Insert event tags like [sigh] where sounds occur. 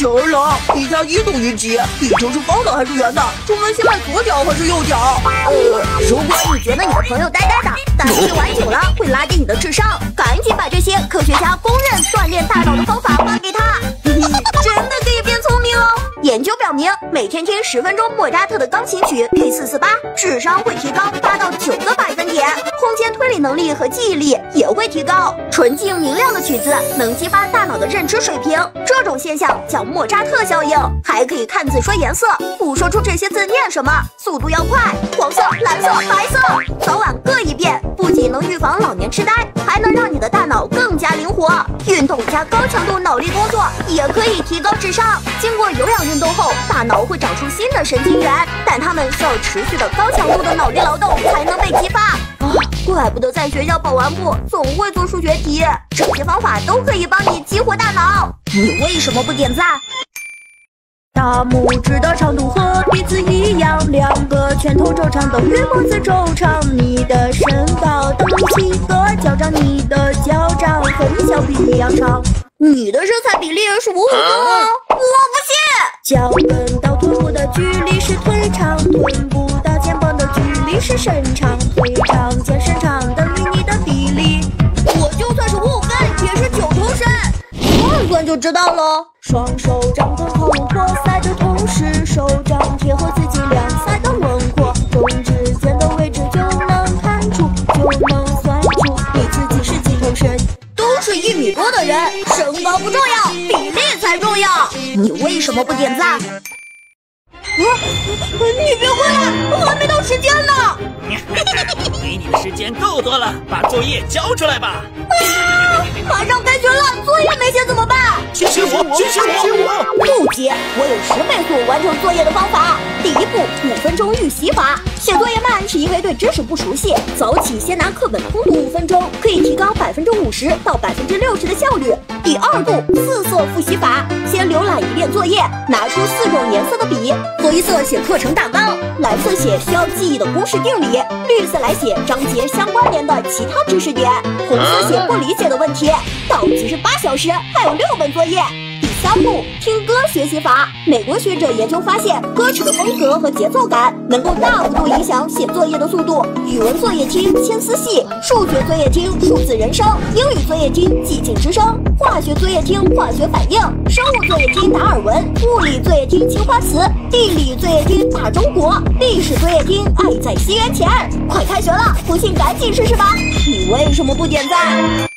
小二郎，一加一等于几？地球是方的还是圆的？出门先迈左脚还是右脚？呃，如果你觉得你的朋友呆呆的，但是玩久了会拉低你的智商，赶紧把这些科学家公认锻炼大脑的方法发给他。嘿嘿，真的可以变聪明哦！研究表明，每天听十分钟莫扎特的钢琴曲 K 四四八，智商会提高八到能力和记忆力也会提高。纯净明亮的曲子能激发大脑的认知水平，这种现象叫莫扎特效应。还可以看字说颜色，不说出这些字念什么，速度要快。黄色、蓝色、白色，早晚各一遍，不仅能预防老年痴呆，还能让你的大脑更加灵活。运动加高强度脑力工作也可以提高智商。经过有氧运动后，大脑会长出新的神经元，但它们需要持续的高强度的脑力劳动才能被激发。啊，怪不得在学校跑完步总会做数学题，这些方法都可以帮你激活大脑。你为什么不点赞？大拇指的长度和鼻子一样，两个拳头周长等于脖子周长。你的身高等于七个脚掌，你的脚掌和你小臂一样长。你的身材比例是五五分哦，我不信。脚跟到臀部的距离是腿长，臀部到肩膀的距离是身长，腿长算算就知道了。双手掌根靠拢托腮的同时，手掌贴合自己两腮的轮廓，中指尖的位置就能看出，就能算出你自己是几头身。都是一米多的人，身高不重要，比例才重要。你为什么不点赞？啊！你别过来，我还没到时间呢。[laughs] [laughs] 给你的时间够多了，把作业交出来吧。哎 [laughs] 学学我，学学我。不急，我有十倍速完成作业的方法。第一步，五分钟预习法。写作业慢是因为对知识不熟悉，早起先拿课本通读五分钟，可以提高百分之五十到百分之六十的效率。第二步，四色复习法。先浏览一遍作业，拿出四种颜色的笔，灰色写课程大纲，蓝色写需要记忆的公式定理，绿色来写章节相关联的其他知识点，红色写不理解的问题。倒计时八小时，还有六本作业。第三步，听歌学习法。美国学者研究发现，歌曲的风格和节奏感能够大幅度影响写作业的速度。语文作业听牵丝戏，数学作业听数字人生，英语作业听寂静之声，化学作业听化学反应，生物作业听达尔文，物理作业听青花瓷，地理作业听大中国，历史作业听爱在西元前。快开学了，不信赶紧试试吧。你为什么不点赞？